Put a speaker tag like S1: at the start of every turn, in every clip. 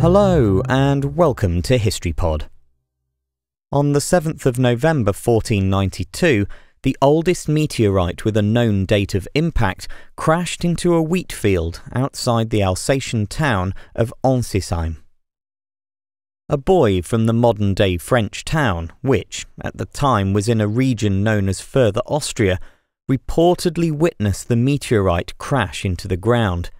S1: Hello, and welcome to HistoryPod. On the 7th of November 1492, the oldest meteorite with a known date of impact crashed into a wheat field outside the Alsatian town of Ensisheim. A boy from the modern day French town, which at the time was in a region known as Further Austria, reportedly witnessed the meteorite crash into the ground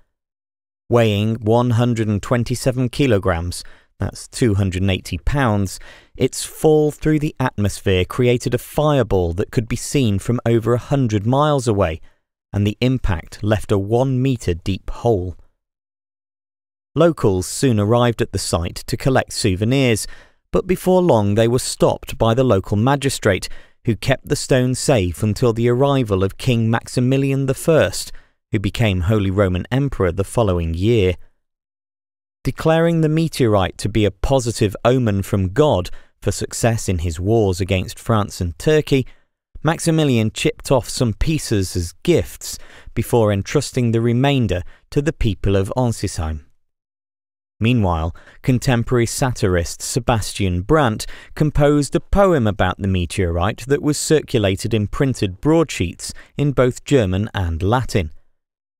S1: weighing 127 kilograms, that's 280 pounds, its fall through the atmosphere created a fireball that could be seen from over a hundred miles away, and the impact left a one metre deep hole. Locals soon arrived at the site to collect souvenirs, but before long they were stopped by the local magistrate, who kept the stone safe until the arrival of King Maximilian I, who became Holy Roman Emperor the following year. Declaring the meteorite to be a positive omen from God for success in his wars against France and Turkey, Maximilian chipped off some pieces as gifts before entrusting the remainder to the people of Ensisheim. Meanwhile, contemporary satirist Sebastian Brant composed a poem about the meteorite that was circulated in printed broadsheets in both German and Latin.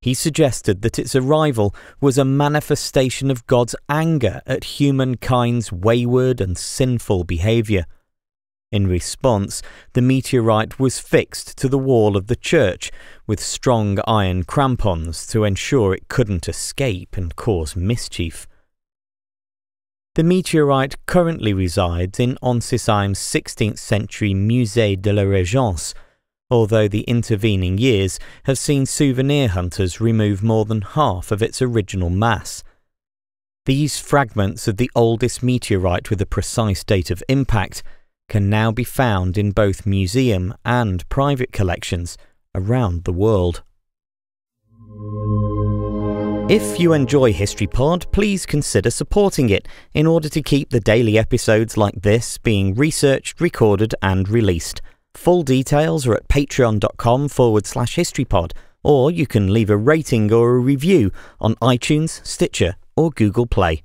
S1: He suggested that its arrival was a manifestation of God's anger at humankind's wayward and sinful behaviour. In response, the meteorite was fixed to the wall of the church with strong iron crampons to ensure it couldn't escape and cause mischief. The meteorite currently resides in Ensisheim's 16th century Musée de la Régence, although the intervening years have seen souvenir hunters remove more than half of its original mass. These fragments of the oldest meteorite with a precise date of impact can now be found in both museum and private collections around the world. If you enjoy HistoryPod, please consider supporting it in order to keep the daily episodes like this being researched, recorded, and released. Full details are at patreon.com forward slash historypod, or you can leave a rating or a review on iTunes, Stitcher, or Google Play.